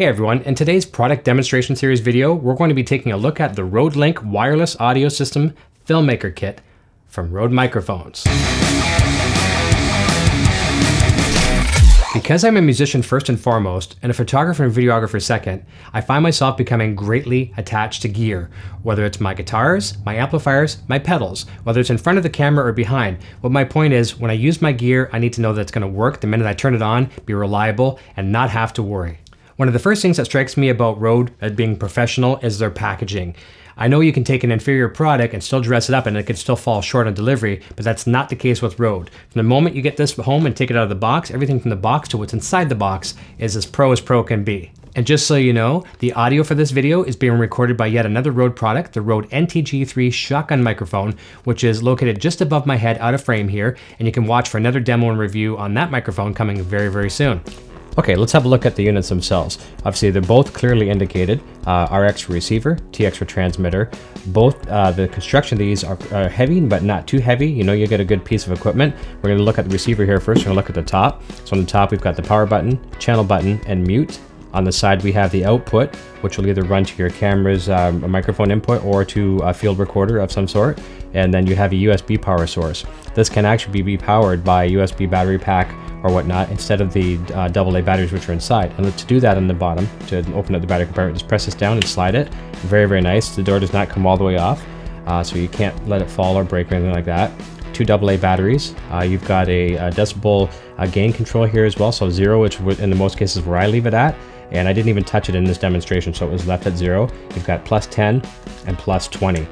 Hey everyone, in today's product demonstration series video, we're going to be taking a look at the Rode Link Wireless Audio System Filmmaker Kit from Rode Microphones. Because I'm a musician first and foremost, and a photographer and videographer second, I find myself becoming greatly attached to gear, whether it's my guitars, my amplifiers, my pedals, whether it's in front of the camera or behind. What my point is, when I use my gear, I need to know that it's going to work the minute I turn it on, be reliable, and not have to worry. One of the first things that strikes me about Rode as being professional is their packaging. I know you can take an inferior product and still dress it up and it could still fall short on delivery, but that's not the case with Rode. From the moment you get this home and take it out of the box, everything from the box to what's inside the box is as pro as pro can be. And just so you know, the audio for this video is being recorded by yet another Rode product, the Rode NTG3 shotgun microphone, which is located just above my head out of frame here, and you can watch for another demo and review on that microphone coming very, very soon. Okay, let's have a look at the units themselves. Obviously, they're both clearly indicated. Uh, RX for receiver, TX for transmitter. Both, uh, the construction of these are, are, heavy, but not too heavy. You know you get a good piece of equipment. We're gonna look at the receiver here first. We're gonna look at the top. So on the top, we've got the power button, channel button, and mute. On the side, we have the output, which will either run to your camera's um, microphone input or to a field recorder of some sort. And then you have a USB power source. This can actually be powered by a USB battery pack or whatnot instead of the uh, AA batteries which are inside. And to do that on the bottom, to open up the battery compartment, just press this down and slide it. Very, very nice. The door does not come all the way off, uh, so you can't let it fall or break or anything like that. Two AA batteries. Uh, you've got a, a decibel uh, gain control here as well, so zero, which in the most cases where I leave it at. And I didn't even touch it in this demonstration, so it was left at zero. You've got plus 10 and plus 20.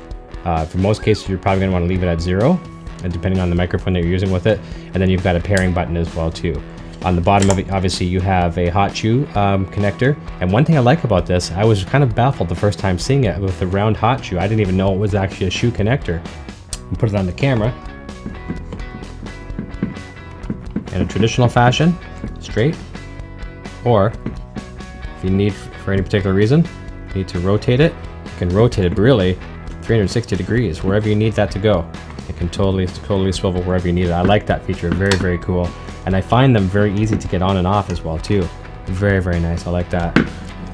Uh, for most cases, you're probably going to want to leave it at zero and depending on the microphone that you're using with it. And then you've got a pairing button as well too. On the bottom of it, obviously, you have a hot shoe um, connector. And one thing I like about this, I was kind of baffled the first time seeing it with the round hot shoe. I didn't even know it was actually a shoe connector. You put it on the camera. In a traditional fashion, straight. Or, if you need, for any particular reason, you need to rotate it, you can rotate it really 360 degrees, wherever you need that to go. Can totally, totally swivel wherever you need it. I like that feature, very, very cool. And I find them very easy to get on and off as well too. Very, very nice, I like that.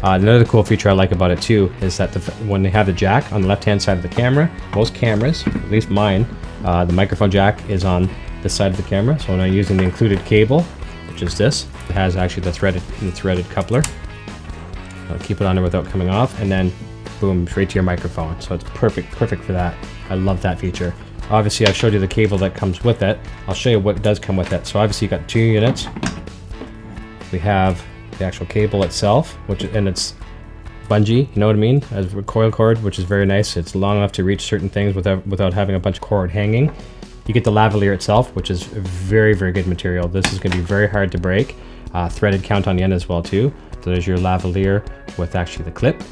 Uh, another cool feature I like about it too is that the, when they have the jack on the left hand side of the camera, most cameras, at least mine, uh, the microphone jack is on the side of the camera. So when I'm using the included cable, which is this, it has actually the threaded, the threaded coupler. I'll keep it on there without coming off and then boom, straight to your microphone. So it's perfect, perfect for that. I love that feature. Obviously, I showed you the cable that comes with it. I'll show you what does come with it. So obviously, you got two units. We have the actual cable itself, which and it's bungee, you know what I mean? As a coil cord, which is very nice. It's long enough to reach certain things without without having a bunch of cord hanging. You get the lavalier itself, which is very, very good material. This is going to be very hard to break. Uh, threaded count on the end as well too. So there's your lavalier with actually the clip,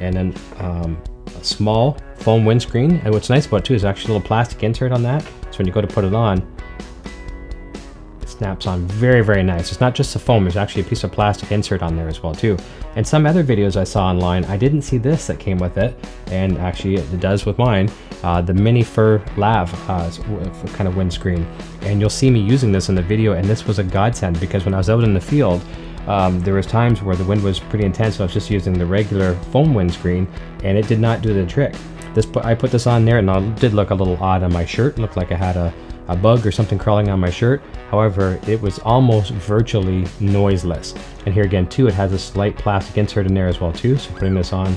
and then um, small foam windscreen. And what's nice about it too is actually a little plastic insert on that. So when you go to put it on, it snaps on very, very nice. It's not just the foam, there's actually a piece of plastic insert on there as well too. And some other videos I saw online, I didn't see this that came with it. And actually it does with mine, uh, the mini fur lav uh, kind of windscreen. And you'll see me using this in the video and this was a godsend because when I was out in the field, um, there was times where the wind was pretty intense, so I was just using the regular foam windscreen, and it did not do the trick. This I put this on there, and it did look a little odd on my shirt. It looked like I had a, a bug or something crawling on my shirt. However, it was almost virtually noiseless. And here again, too, it has a slight plastic insert in there as well, too. So putting this on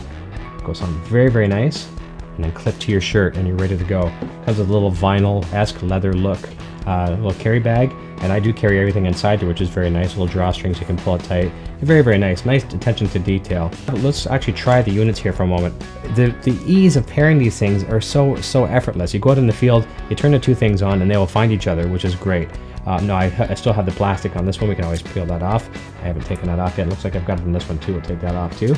goes on very, very nice. And then clip to your shirt, and you're ready to go. Has a little vinyl-esque leather look. Uh, little carry bag and I do carry everything inside there, which is very nice. Little drawstrings, you can pull it tight. Very, very nice. Nice attention to detail. Let's actually try the units here for a moment. The, the ease of pairing these things are so, so effortless. You go out in the field, you turn the two things on, and they will find each other, which is great. Uh, no, I, I, still have the plastic on this one. We can always peel that off. I haven't taken that off yet. Looks like I've got it on this one too. We'll take that off too.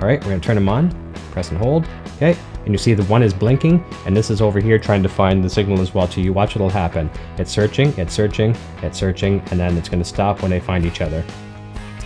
All right, we're gonna turn them on. Press and hold. Okay, and you see the one is blinking and this is over here trying to find the signal as well too. You watch it'll happen. It's searching, it's searching, it's searching, and then it's going to stop when they find each other.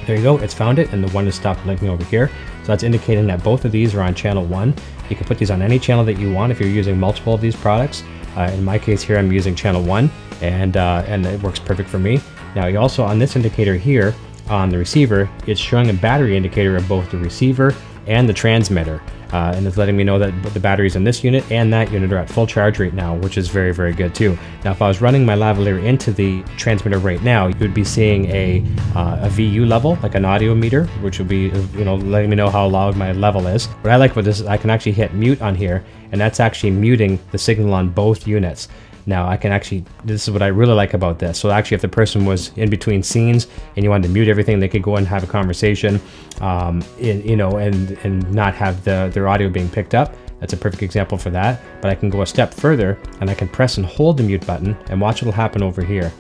There you go, it's found it, and the one is stopped blinking over here. So that's indicating that both of these are on channel one. You can put these on any channel that you want if you're using multiple of these products. Uh, in my case here, I'm using channel one, and uh, and it works perfect for me. Now, you also on this indicator here, on the receiver, it's showing a battery indicator of both the receiver and the transmitter. Uh, and it's letting me know that the batteries in this unit and that unit are at full charge right now, which is very, very good too. Now, if I was running my lavalier into the transmitter right now, you would be seeing a, uh, a VU level, like an audio meter, which would be, you know, letting me know how loud my level is. What I like about this is I can actually hit mute on here, and that's actually muting the signal on both units. Now I can actually, this is what I really like about this. So actually if the person was in between scenes and you wanted to mute everything, they could go and have a conversation, um, in, you know, and, and not have the, their audio being picked up. That's a perfect example for that. But I can go a step further and I can press and hold the mute button and watch what'll happen over here.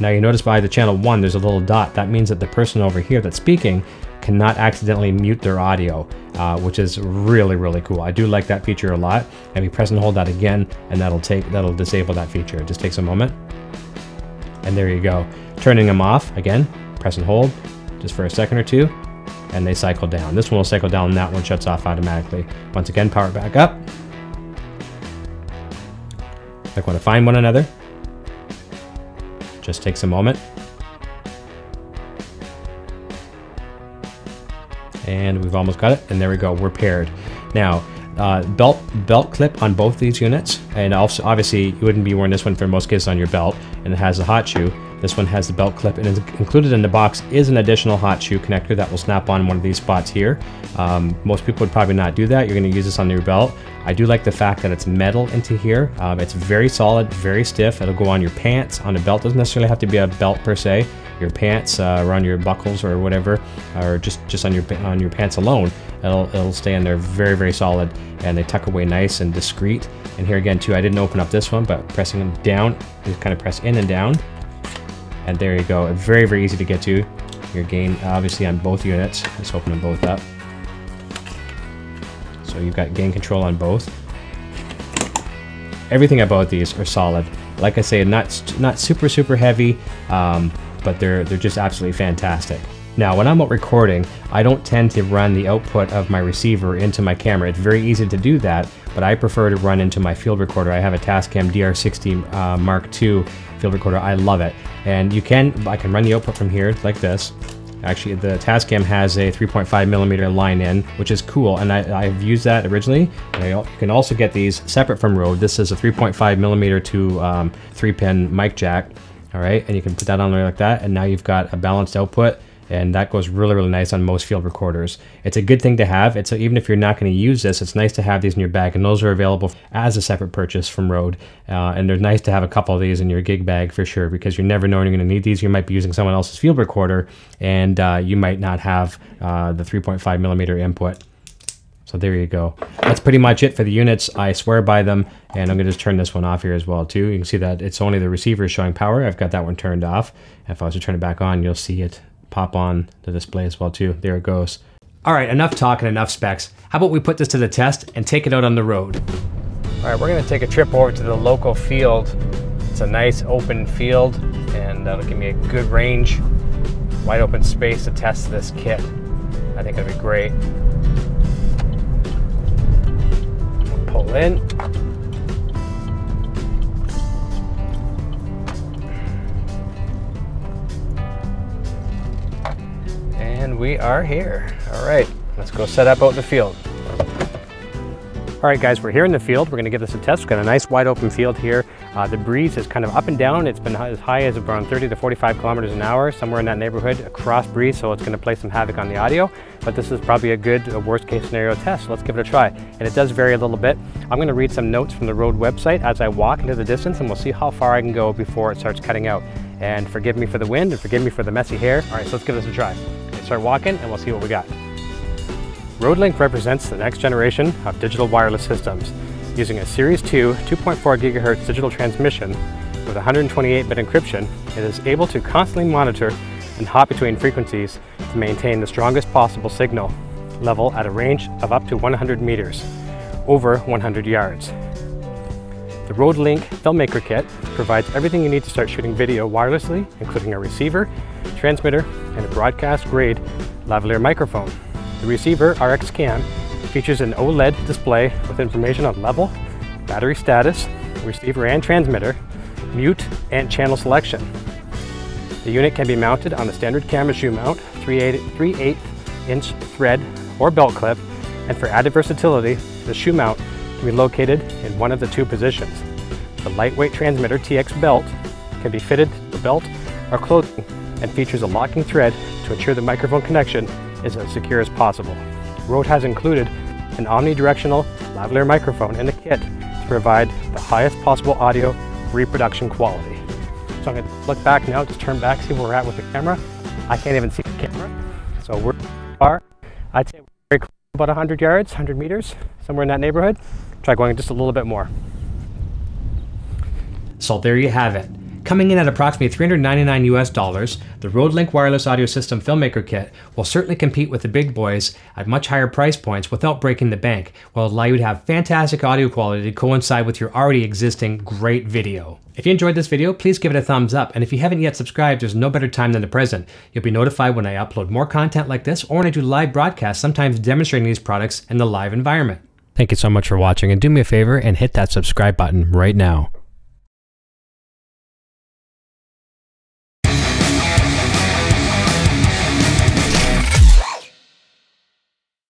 Now you notice by the channel one, there's a little dot. That means that the person over here that's speaking cannot accidentally mute their audio, uh, which is really, really cool. I do like that feature a lot. And we press and hold that again, and that'll take that'll disable that feature. It just takes a moment. And there you go. Turning them off, again, press and hold, just for a second or two, and they cycle down. This one will cycle down, and that one shuts off automatically. Once again, power it back up. Like want to find one another. Just takes a moment. And we've almost got it and there we go we're paired. Now uh, belt belt clip on both these units and also obviously you wouldn't be wearing this one for most cases on your belt and it has a hot shoe. This one has the belt clip and included in the box is an additional hot shoe connector that will snap on one of these spots here. Um, most people would probably not do that. You're going to use this on your belt. I do like the fact that it's metal into here. Um, it's very solid very stiff. It'll go on your pants on a belt. Doesn't necessarily have to be a belt per se your pants uh, or on your buckles or whatever, or just just on your on your pants alone, it'll it'll stay in there very very solid, and they tuck away nice and discreet. And here again too, I didn't open up this one, but pressing them down, you kind of press in and down, and there you go. Very very easy to get to. Your gain obviously on both units. Let's open them both up. So you've got gain control on both. Everything about these are solid. Like I say, not not super super heavy. Um, but they're, they're just absolutely fantastic. Now, when I'm out recording, I don't tend to run the output of my receiver into my camera. It's very easy to do that, but I prefer to run into my field recorder. I have a Tascam DR60 uh, Mark II field recorder. I love it. And you can, I can run the output from here like this. Actually, the Tascam has a 3.5 millimeter line in, which is cool, and I, have used that originally. You can also get these separate from Rode. This is a 3.5 millimeter to um, 3-pin mic jack, all right and you can put that on there like that and now you've got a balanced output and that goes really really nice on most field recorders. It's a good thing to have it's even if you're not going to use this it's nice to have these in your bag and those are available as a separate purchase from Rode uh, and they're nice to have a couple of these in your gig bag for sure because you never know when you're going to need these. You might be using someone else's field recorder and uh, you might not have uh, the 3.5 millimeter input so there you go. That's pretty much it for the units. I swear by them. And I'm going to just turn this one off here as well too. You can see that it's only the receiver showing power. I've got that one turned off. If I was to turn it back on, you'll see it pop on the display as well too. There it goes. All right, enough talk and enough specs. How about we put this to the test and take it out on the road? All right, we're gonna take a trip over to the local field. It's a nice open field and that'll give me a good range, wide open space to test this kit. I think it'll be great. Pull in. And we are here. All right, let's go set up out in the field. All right, guys, we're here in the field. We're gonna give this a test. We've got a nice wide open field here. Uh, the breeze is kind of up and down. It's been as high as around 30 to 45 kilometers an hour, somewhere in that neighborhood, a cross breeze, so it's gonna play some havoc on the audio. But this is probably a good a worst case scenario test. Let's give it a try. And it does vary a little bit. I'm gonna read some notes from the Rode website as I walk into the distance and we'll see how far I can go before it starts cutting out. And forgive me for the wind and forgive me for the messy hair. All right, so let's give this a try. Start walking and we'll see what we got. RodeLink represents the next generation of digital wireless systems. Using a Series 2 2.4 GHz digital transmission with 128-bit encryption, it is able to constantly monitor and hop between frequencies to maintain the strongest possible signal level at a range of up to 100 meters, over 100 yards. The RodeLink Filmmaker Kit provides everything you need to start shooting video wirelessly, including a receiver, transmitter, and a broadcast-grade lavalier microphone. The receiver, RX Cam, features an OLED display with information on level, battery status, receiver and transmitter, mute, and channel selection. The unit can be mounted on the standard camera shoe mount, 3 8 inch thread or belt clip, and for added versatility, the shoe mount can be located in one of the two positions. The lightweight transmitter TX belt can be fitted to the belt or clothing and features a locking thread to ensure the microphone connection is as secure as possible. Rode has included an omnidirectional lavalier microphone in the kit to provide the highest possible audio reproduction quality. So I'm going to look back now, just turn back, see where we're at with the camera. I can't even see the camera. So we're far. I'd say we're close, about 100 yards, 100 meters, somewhere in that neighborhood. Try going just a little bit more. So there you have it. Coming in at approximately 399 US dollars, the Rode Link Wireless Audio System Filmmaker Kit will certainly compete with the big boys at much higher price points without breaking the bank, while allow you to have fantastic audio quality to coincide with your already existing great video. If you enjoyed this video, please give it a thumbs up, and if you haven't yet subscribed, there's no better time than the present. You'll be notified when I upload more content like this or when I do live broadcasts, sometimes demonstrating these products in the live environment. Thank you so much for watching, and do me a favor and hit that subscribe button right now.